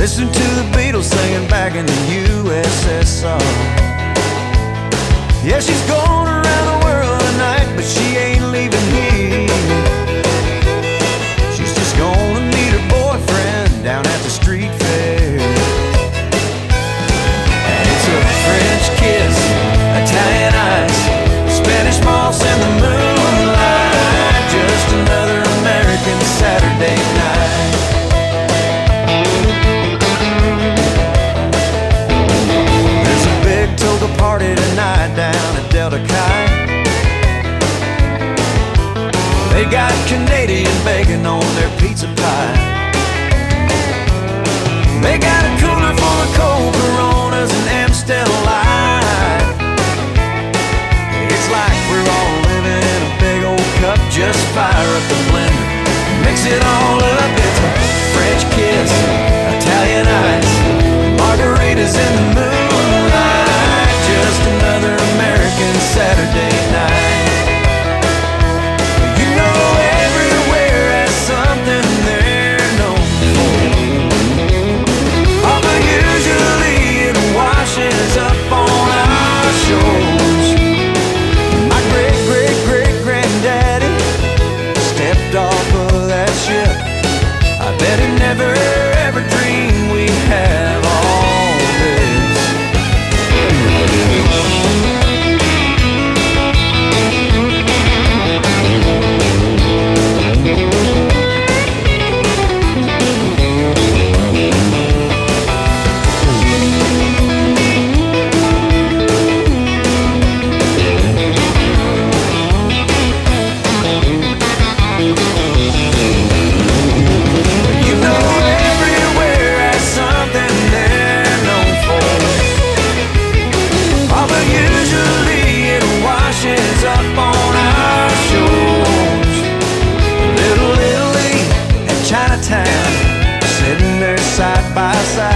Listen to the Beatles singing back in the USSR. Yeah, she's gonna Chi. They got Canadian bacon on their pizza pie. They got a cooler full of cold Coronas and Amstel Light. It's like we're all living in a big old cup. Just fire up the blender, mix it all up passa.